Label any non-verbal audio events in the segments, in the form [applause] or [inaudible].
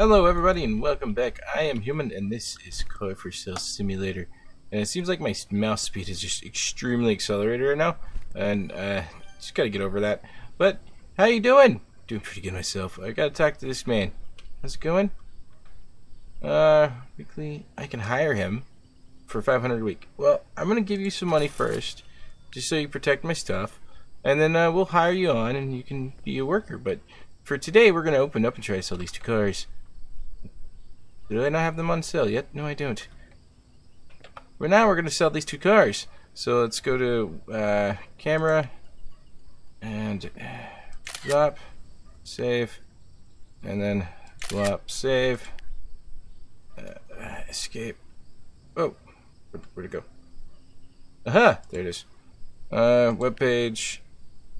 Hello everybody and welcome back. I am Human and this is Car for Sale Simulator. And it seems like my mouse speed is just extremely accelerated right now. And uh, just gotta get over that. But, how you doing? Doing pretty good myself. I gotta talk to this man. How's it going? Uh, weekly, I can hire him for 500 a week. Well, I'm gonna give you some money first, just so you protect my stuff. And then uh, we'll hire you on and you can be a worker. But for today, we're gonna open up and try to sell these two cars. Do I not have them on sale yet? No, I don't. But now we're going to sell these two cars. So let's go to uh, camera and drop, save, and then drop, save, uh, escape. Oh, where, where'd it go? Aha, there it is. Uh, web page,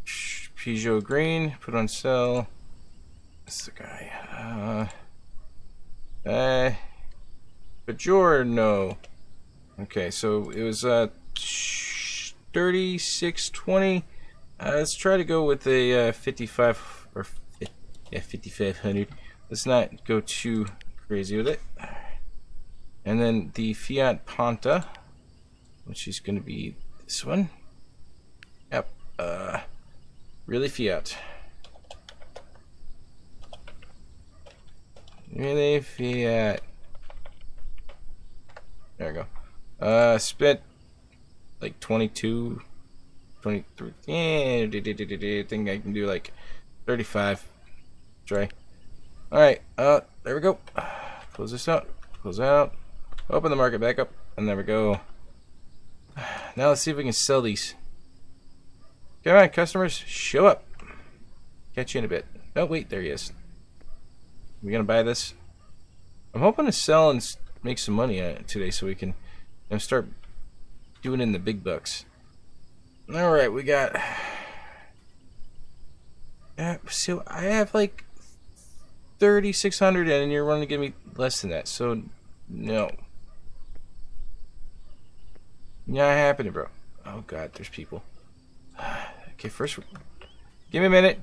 Peugeot Green, put on sell. That's the guy. Uh, uh, no. Okay, so it was uh 3620. Uh, let's try to go with a uh, 55 or yeah 5500. Let's not go too crazy with it. And then the Fiat Ponta, which is going to be this one. Yep. Uh, really Fiat. Really Fiat. There we go. Uh, spent like 22, 23. Yeah, I think I can do like 35. Try. Alright, uh, there we go. [sighs] Close this out. Close out. Open the market back up. And there we go. [sighs] Now let's see if we can sell these. Come on, customers. Show up. Catch you in a bit. Oh, wait, there he is. We gonna buy this? I'm hoping to sell and make some money uh, today so we can you know, start doing in the big bucks. All right, we got. Yeah, so I have like thirty six hundred, and you're wanting to give me less than that. So no. Not happening, bro. Oh God, there's people. [sighs] Okay, first, give me a minute.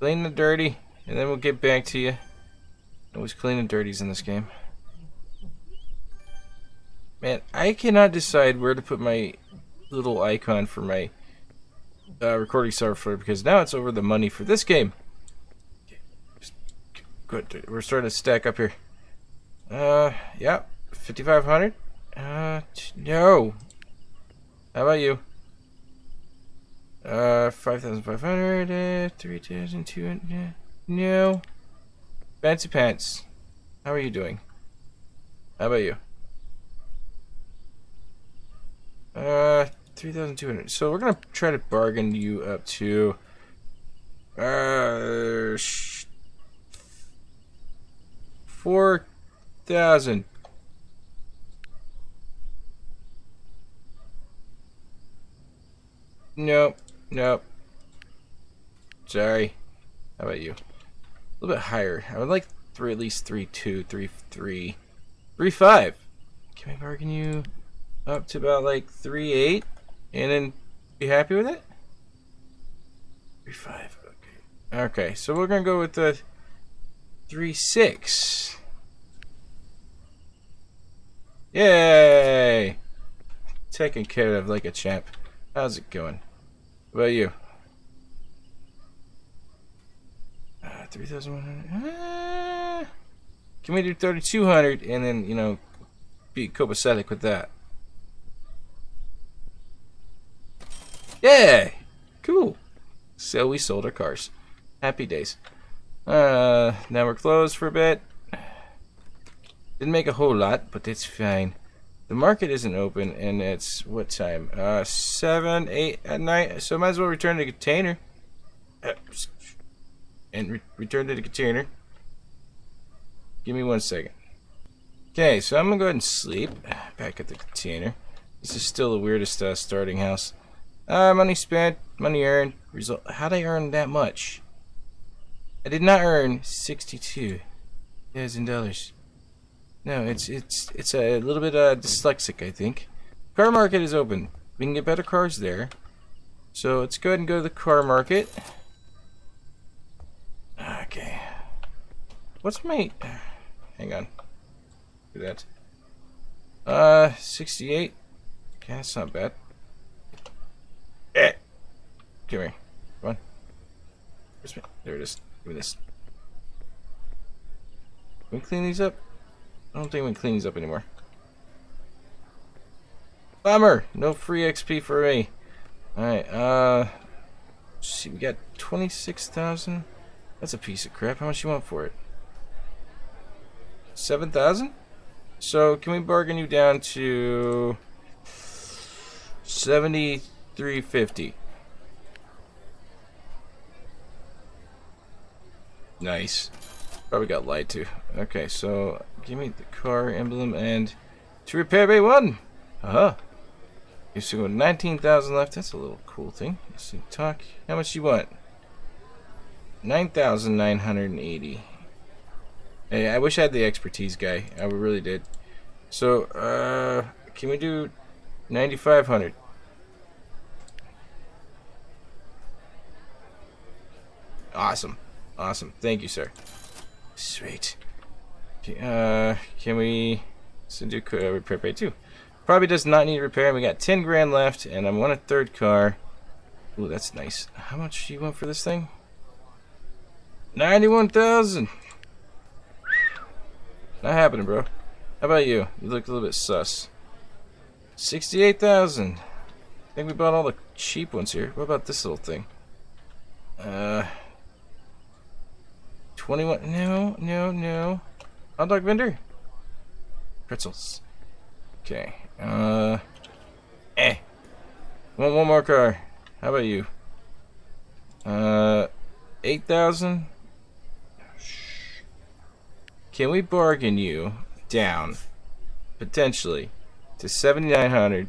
Clean the dirty, and then we'll get back to you. Always clean cleaning dirties in this game. Man, I cannot decide where to put my little icon for my uh, recording software because now it's over the money for this game. Good, we're starting to stack up here. Uh, yeah, 5,500. Uh, no. How about you? Uh, 5,500, uh, 3,200, no. Fancy Pants, how are you doing? How about you? Uh, 3,200. So we're gonna try to bargain you up to, uh, 4,000. Nope. Nope. Sorry. How about you? A little bit higher. I would like three, at least three two, three three, three five. Can we bargain you up to about like three eight, and then be happy with it? Three five. Okay. Okay. So we're gonna go with the three six. Yay! Taken care of like a champ. How's it going? What about you? Uh, 3,100. Uh, can we do 3,200 and then, you know, be copacetic with that? Yay! Cool. So we sold our cars. Happy days. Uh, now we're closed for a bit. Didn't make a whole lot, but it's fine. The market isn't open, and it's what time? Uh, seven, eight at night. So might as well return to the container. Uh, and re return to the container. Give me one second. Okay, so I'm gonna go ahead and sleep. Back at the container. This is still the weirdest uh, starting house. Uh, money spent, money earned. Result. How'd I earn that much? I did not earn sixty-two thousand dollars. No, it's it's it's a little bit uh, dyslexic, I think. Car market is open. We can get better cars there. So let's go ahead and go to the car market. Okay. what's my... Hang on. Do that. Uh, 68. Yeah, that's not bad. Eh. Come here. Come on. Where's my... There it is. Give me this. Can we clean these up? I don't think we can clean these up anymore. Bummer! No free XP for me. Alright, uh... see, we got 26,000? That's a piece of crap. How much you want for it? 7,000? So, can we bargain you down to... 7350? Nice. Probably got lied to. Okay, so give me the car emblem and to repair bay one. Uh huh. You still got 19,000 left. That's a little cool thing. Let's see. Talk. How much you want? 9,980. Hey, I wish I had the expertise guy. I really did. So, uh, can we do 9,500? Awesome. Awesome. Thank you, sir. Sweet. Uh, can we you uh, repair bay too? Probably does not need repair. We got 10 grand left, and I'm on a third car. Ooh, that's nice. How much do you want for this thing? 91,000. Not happening, bro. How about you? You look a little bit sus. 68,000. I think we bought all the cheap ones here. What about this little thing? Uh, 21. No, no, no. Hot dog vendor? Pretzels. Okay. Uh. Eh. Want one more car. How about you? Uh. 8,000? Can we bargain you down, potentially, to 7,900?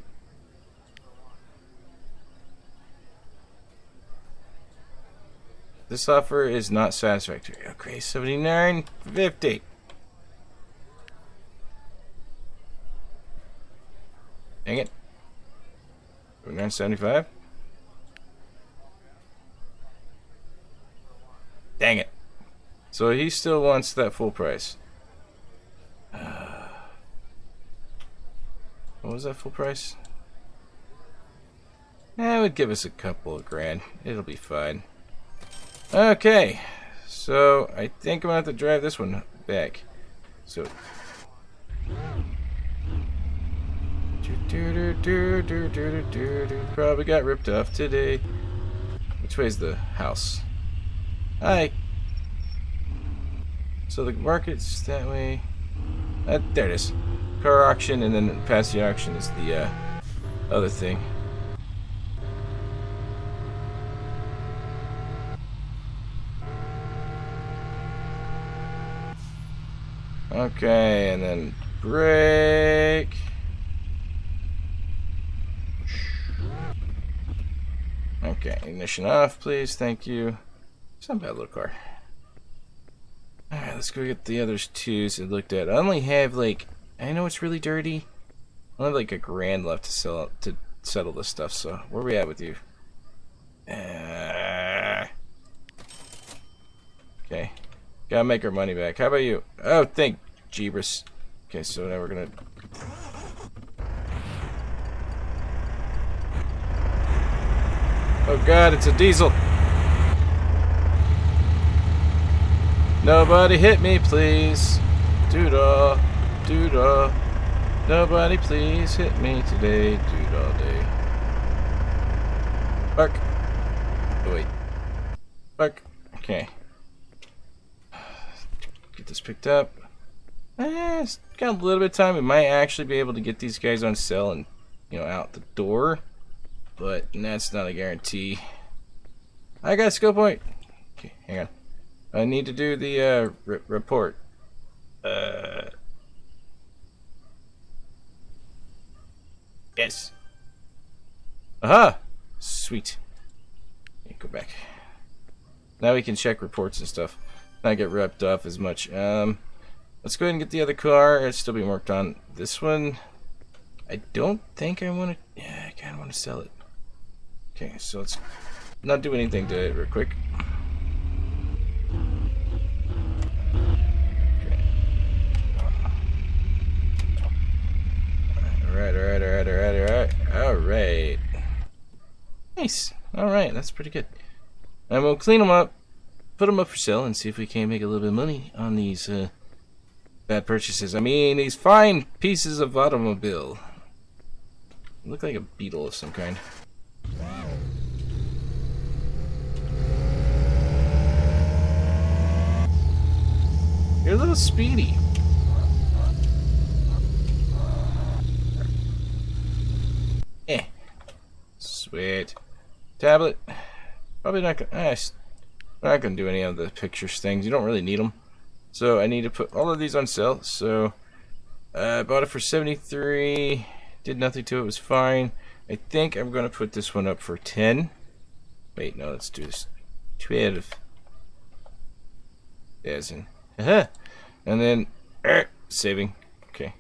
This offer is not satisfactory. Okay, 79.50. Dang it. 975. Dang it. So he still wants that full price. Uh, what was that full price? Eh, it would give us a couple of grand. It'll be fine. Okay. So, I think I'm to have to drive this one back. So... Probably got ripped off today. Which way is the house? Hi. So the market's that way. Uh, there it is. Car auction, and then past the auction is the uh, other thing. Okay, and then brake. Okay, ignition off, please. Thank you. It's not a bad little car. Alright, let's go get the others too. So looked at. I only have like I know it's really dirty. I only have like a grand left to sell to settle this stuff. So where are we at with you? Uh, okay, gotta make our money back. How about you? Oh, thank Jeebus. Okay, so now we're gonna Oh god, it's a diesel. Nobody hit me, please. Doo-dah, Doodah. Nobody please hit me today. Doodah day. Bark. Oh, wait. Bark. Okay. Get this picked up. Eh, got a little bit of time. We might actually be able to get these guys on sale and, you know, out the door. But that's not a guarantee. I got a skill point. Okay, hang on. I need to do the uh, report. Uh, yes. Aha! Sweet. Go back. Now we can check reports and stuff. Not get ripped off as much. Um, Let's go ahead and get the other car. It's still being worked on. This one, I don't think I want to... Yeah, I kind of want to sell it. Okay, so let's not do anything to it real quick. Alright, alright, alright, alright, alright, alright. Nice. Alright, that's pretty good. And we'll clean them up, put them up for sale, and see if we can't make a little bit of money on these, uh, bad purchases. I mean, these fine pieces of automobile. Look like a beetle of some kind. You're a little speedy. Eh. Sweet. Tablet. Probably not gonna. Eh, not gonna do any of the pictures things. You don't really need them. So I need to put all of these on sale. So uh, I uh, bought it for 73. Did nothing to it. Was fine. I think I'm gonna put this one up for 10. Wait, no. Let's do this. 12. As in. Uh-huh. And then er, saving. Okay.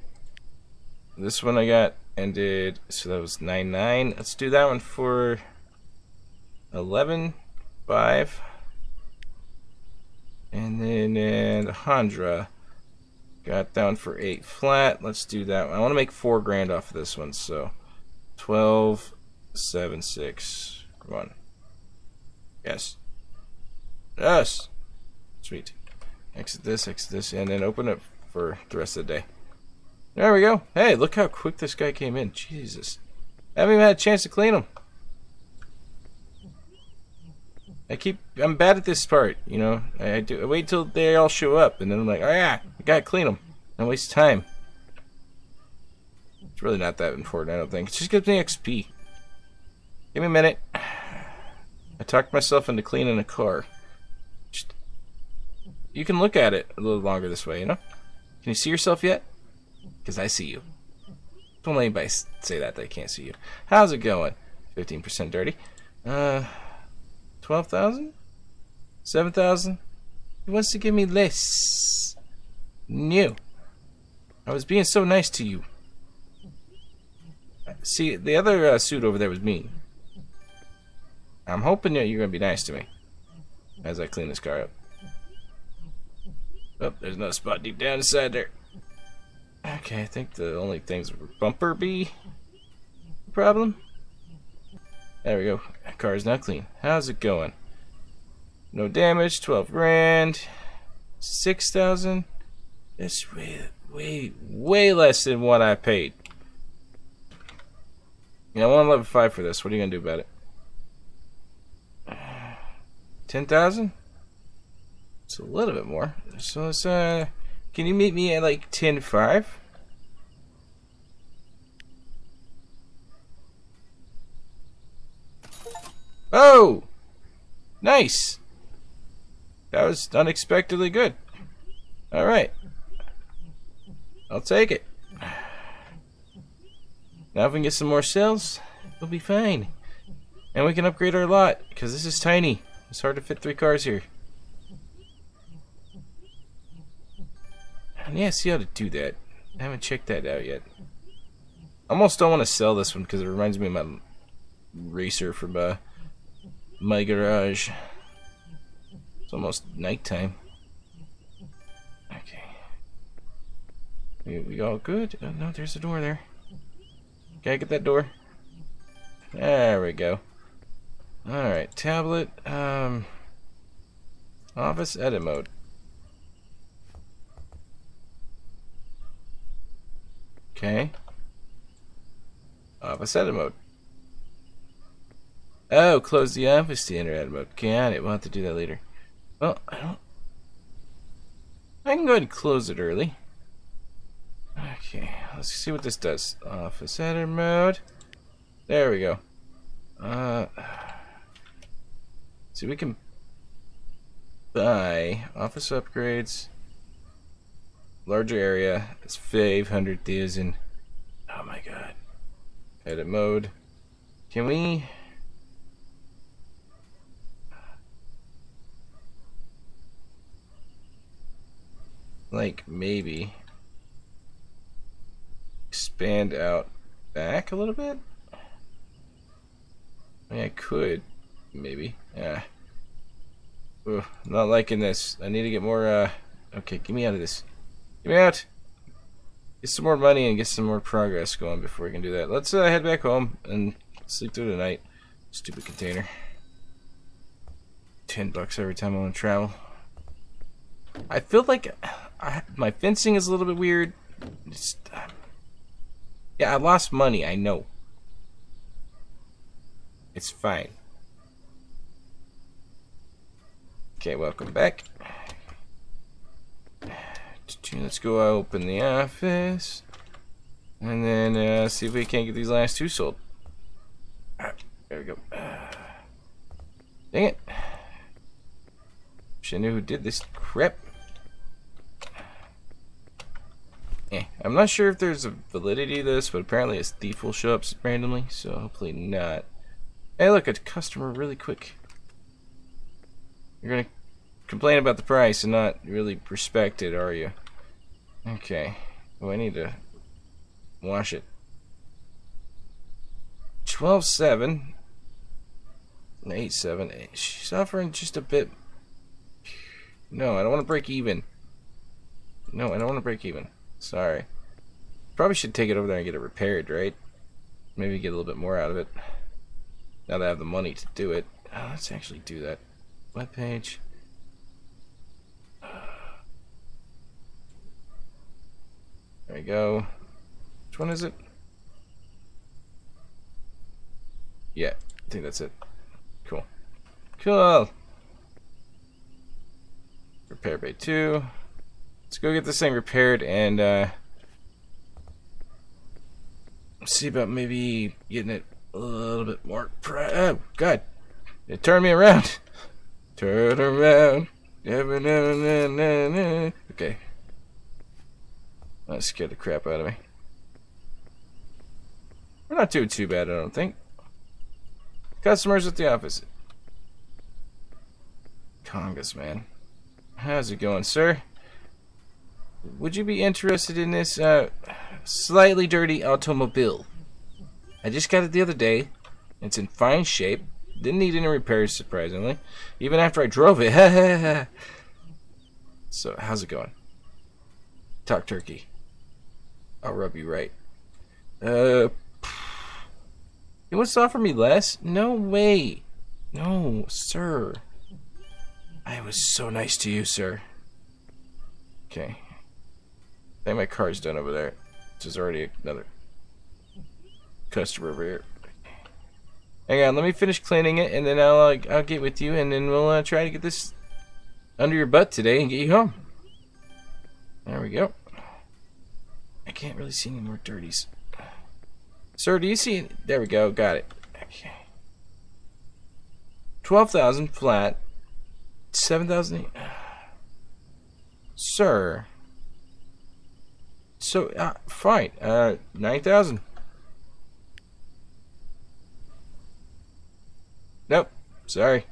This one I got ended. So that was 9 9. Let's do that one for 11 5. And then and Alejandra got down for 8 flat. Let's do that. I want to make 4 grand off of this one. So 12 7 6 1. Yes. Yes. Sweet. Exit this, exit this, and then open it for the rest of the day. There we go. Hey, look how quick this guy came in. Jesus. I haven't even had a chance to clean him. I keep, I'm bad at this part, you know. I, I do. I wait till they all show up, and then I'm like, oh yeah, I gotta clean them. Don't waste time. It's really not that important, I don't think. It just gives me XP. Give me a minute. I talked myself into cleaning a car. Just, you can look at it a little longer this way, you know? Can you see yourself yet? Because I see you. Don't let anybody say that they can't see you. How's it going? 15% dirty. Uh, 12,000? 7,000? He wants to give me less. New. I was being so nice to you. See, the other uh, suit over there was mean. I'm hoping that you're going to be nice to me as I clean this car up. Oh, there's another spot deep down inside there. Okay, I think the only things bumper be problem. There we go. Car is now clean. How's it going? No damage. 12 grand. 6,000. That's way, way, way less than what I paid. Yeah, I want level 5 for this. What are you going to do about it? 10,000? It's a little bit more. So let's, uh, can you meet me at like 10.5? Oh! Nice! That was unexpectedly good. Alright. I'll take it. Now if we can get some more cells, we'll be fine. And we can upgrade our lot, because this is tiny. It's hard to fit three cars here. And yeah, see how to do that. I haven't checked that out yet. I almost don't want to sell this one because it reminds me of my racer from uh, my garage. It's almost nighttime. Okay. We, we all good? Oh, no, there's a door there. Gotta get that door. There we go. Alright, tablet. Um, office edit mode. Okay. Office edit mode. Oh, close the office to enter edit mode. Got it. We'll have to do that later. Well, I don't... I can go ahead and close it early. Okay, let's see what this does. Office edit mode. There we go. Uh, see, we can buy office upgrades. Larger area. It's 500,000. Oh my god. Edit mode. Can we... Like, maybe... Expand out back a little bit? I mean, I could. Maybe. Yeah. Ooh, not liking this. I need to get more, uh... Okay, get me out of this. Get me out! get some more money and get some more progress going before we can do that. Let's uh, head back home and sleep through the night. Stupid container. Ten bucks every time I want to travel. I feel like I, my fencing is a little bit weird. Just, uh, yeah, I lost money. I know. It's fine. Okay, welcome back. Let's go open the office. And then uh, see if we can't get these last two sold. Right, there we go. Dang it. Wish I knew who did this crap. Eh, I'm not sure if there's a validity to this, but apparently a thief will show up randomly, so hopefully not. Hey, look, a customer really quick. You're gonna complain about the price and not really respect it, are you? Okay. Oh, I need to wash it. 12.7. 8.7. She's suffering just a bit. No, I don't want to break even. No, I don't want to break even. Sorry. Probably should take it over there and get it repaired, right? Maybe get a little bit more out of it. Now that I have the money to do it. Oh, let's actually do that. Web page. Uh, there we go. Which one is it? Yeah, I think that's it. Cool. Cool. Repair bay 2. Let's go get this thing repaired and uh, see about maybe getting it a little bit more. oh, God. It turned me around. [laughs] Turn around. Okay. That scared the crap out of me. We're not doing too bad, I don't think. Customers at the office. Congas, man. How's it going, sir? Would you be interested in this uh, slightly dirty automobile? I just got it the other day. It's in fine shape. Didn't need any repairs, surprisingly. Even after I drove it. [laughs] so, how's it going? Talk turkey. I'll rub you right. Uh, he wants to offer me less? No way. No, sir. I was so nice to you, sir. Okay. I think my car's done over there. There's already another customer over here. Hang on, let me finish cleaning it, and then I'll uh, I'll get with you, and then we'll uh, try to get this under your butt today and get you home. There we go. I can't really see any more dirties. Sir, do you see? There we go. Got it. Okay. Twelve thousand flat. Seven thousand. Sir. So, uh, fine. Uh, 9,000. Nope. Sorry.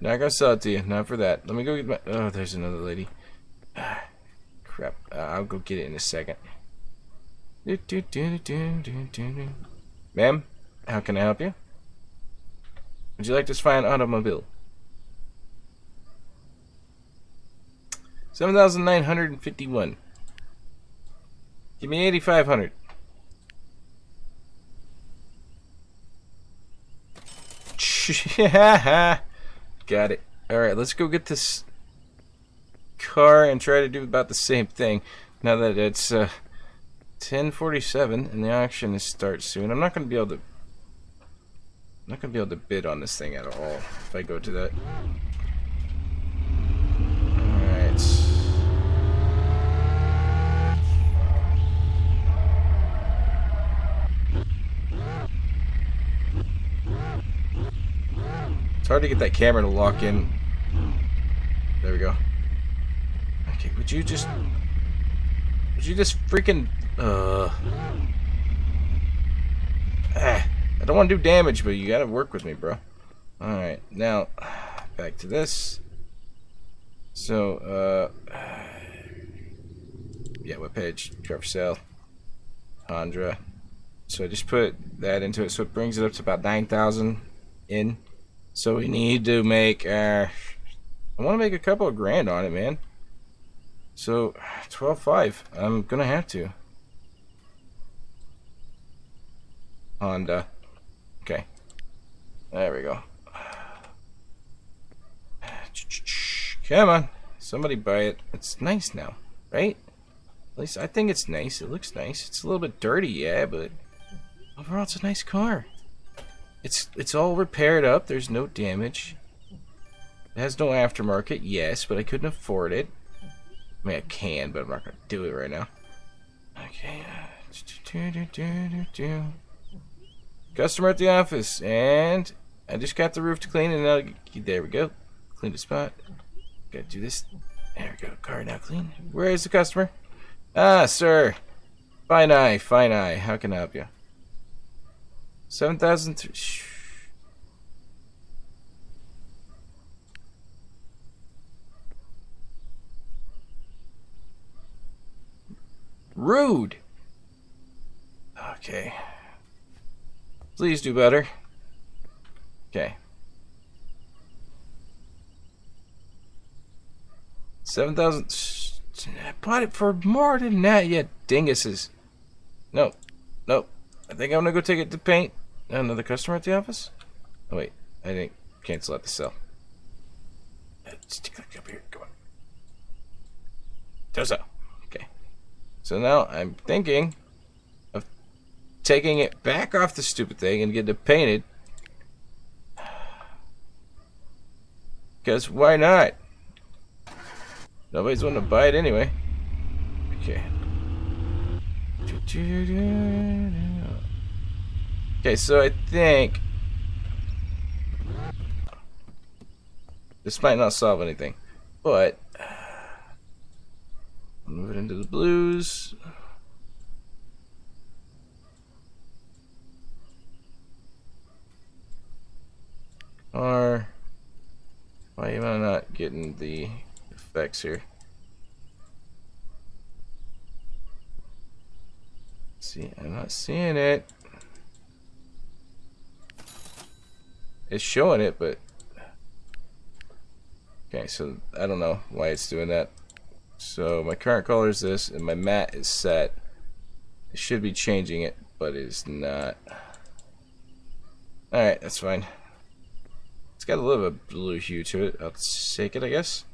Not gonna sell it to you. Not for that. Let me go get my... Oh, there's another lady. Ah, [sighs] crap. Uh, I'll go get it in a second. Ma'am, how can I help you? Would you like to find automobile? 7,951. Give me 8,500. [laughs] Got it. Alright, let's go get this car and try to do about the same thing. Now that it's uh, 1047 and the auction is start soon. I'm not going to be able to... I'm not going to be able to bid on this thing at all if I go to that. It's hard to get that camera to lock in. There we go. Okay, would you just... Would you just freaking... Uh... Ah, I don't want to do damage, but you gotta work with me, bro. Alright, now, back to this. So, uh... Yeah, what page? Trevor Sale. Honda. So I just put that into it, so it brings it up to about 9,000 in. So we need to make, uh, I want to make a couple of grand on it, man. So, 12.5. I'm gonna have to. Honda. Okay. There we go. Come on. Somebody buy it. It's nice now, right? At least I think it's nice. It looks nice. It's a little bit dirty, yeah, but overall it's a nice car. It's it's all repaired up. There's no damage. It has no aftermarket, yes, but I couldn't afford it. I mean, I can, but I'm not going to do it right now. Okay. Customer at the office, and I just got the roof to clean, and now there we go. Clean the spot. Gotta do this. There we go. Car now clean. Where is the customer? Ah, sir. Fine eye, fine eye. How can I help you? 7,000. Rude. Okay. Please do better. Okay. 7,000. I bought it for more than that, yet dinguses. No. Nope. I think I'm gonna go take it to paint. Another customer at the office? Oh, wait. I didn't cancel out the sell. Stick that up here. Come on. Dozo. Okay. So now I'm thinking of taking it back off the stupid thing and getting it painted. Because why not? Nobody's going to buy it anyway. Okay. Okay, so I think this might not solve anything, but move it into the blues. Or why am I not getting the effects here? see, I'm not seeing it. It's showing it, but okay. So I don't know why it's doing that. So my current color is this, and my matte is set. It should be changing it, but it is not. Alright, that's fine. It's got a little bit of blue hue to it. I'll take it, I guess.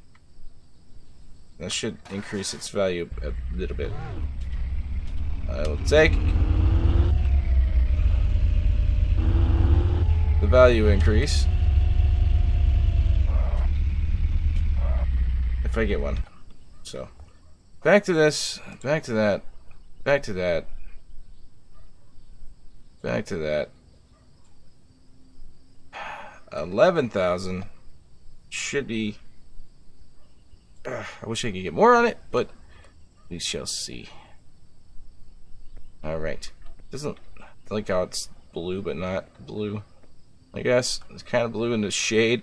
That should increase its value a little bit. I will take the value increase. If I get one. So, back to this, back to that, back to that, back to that. 11,000 should be... Uh, I wish I could get more on it, but we shall see. Alright. Doesn't like how it's blue but not blue. I guess. It's kind of blue in the shade.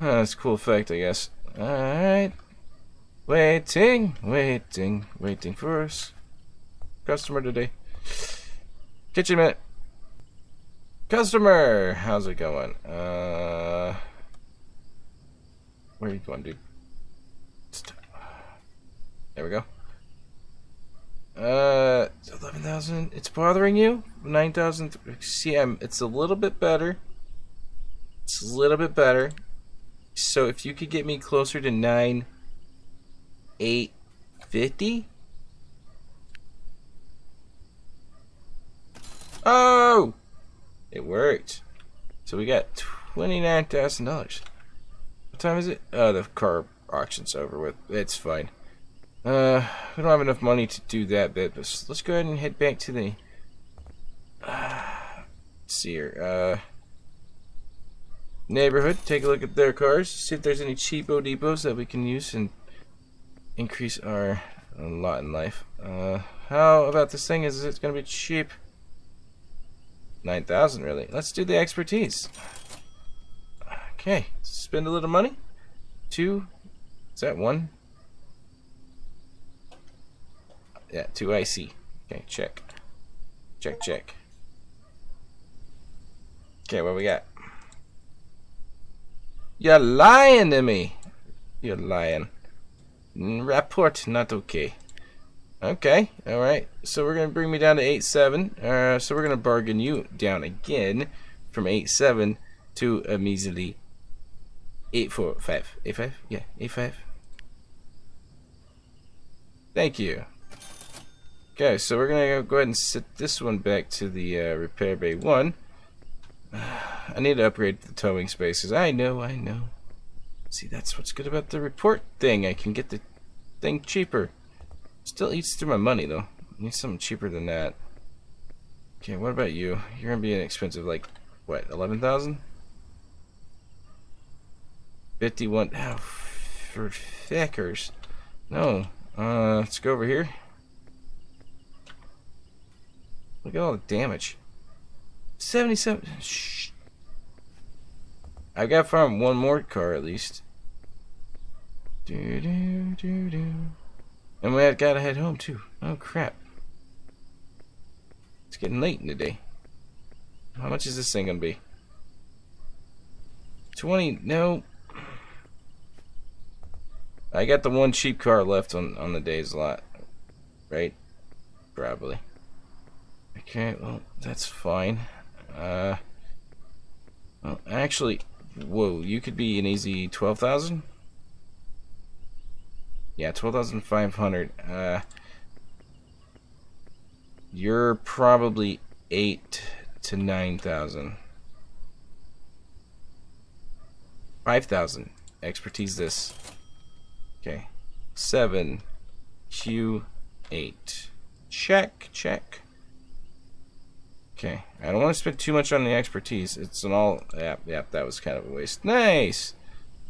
Oh, that's a cool effect, I guess. Alright. Waiting, waiting, waiting for us. Customer today. Kitchen minute. Customer! How's it going? Uh, where are you going, dude? There we go. Uh, 11,000. It's bothering you? 9,000. See, I'm, it's a little bit better. It's a little bit better. So if you could get me closer to 9, 850? Oh! It worked. So we got $29,000. What time is it? Oh, the car auction's over with. It's fine. Uh, we don't have enough money to do that bit, but let's go ahead and head back to the. Uh, see here. Uh, neighborhood. Take a look at their cars. See if there's any cheapo depots that we can use and increase our lot in life. Uh, how about this thing? Is it going to be cheap? 9,000 really. Let's do the expertise. Okay, spend a little money. Two, is that one? Yeah, 2 IC. Okay, check. Check, check. Okay, what we got? You're lying to me. You're lying. Report not okay. Okay, alright. So we're going to bring me down to 8.7. Uh, so we're going to bargain you down again from 8-7 to a measly 8.45. 8.5? Yeah, 8.5. Thank you. Okay, so we're going to go ahead and set this one back to the uh, repair bay 1. I need to upgrade the towing spaces. I know, I know. See, that's what's good about the report thing. I can get the thing cheaper. Still eats through my money, though. I need something cheaper than that. Okay, what about you? You're going to be an expensive, like, what, 11,000? 51. Oh, for feckers. No. Uh, let's go over here. Look at all the damage. 77. Shh. I got farm one more car at least. Do do do do. And we have gotta head home too. Oh crap. It's getting late in the day. How much is this thing gonna be? 20. No. I got the one cheap car left on, on the day's lot. Right? Probably. Okay, well, that's fine. Uh, well, actually, whoa, you could be an easy 12,000? Yeah, 12,500. Uh, you're probably 8 to 9,000. 5,000. Expertise this. Okay. 7. Q8. Check, check. Okay, I don't want to spend too much on the expertise. It's an all... Yep, yep, that was kind of a waste. Nice!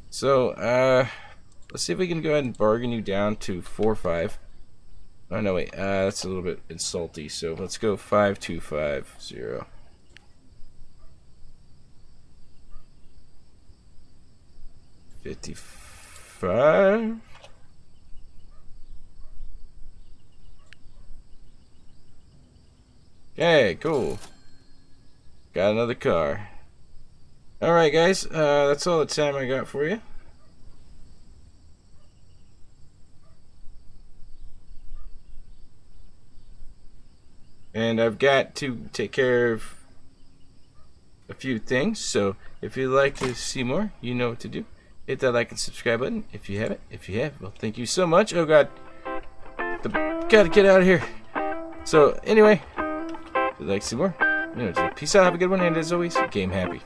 So, uh, let's see if we can go ahead and bargain you down to 4-5. Oh, no, wait, uh, that's a little bit insulty. So, let's go 5-2-5-0. Fifty-five. Okay, cool. Got another car. Alright guys, uh, that's all the time I got for you. And I've got to take care of a few things, so if you'd like to see more, you know what to do. Hit that like and subscribe button if you haven't. If you have, well, thank you so much. Oh god. The, gotta get out of here. So, anyway, if you'd like to see more, you know, peace out, have a good one, and as always, game happy.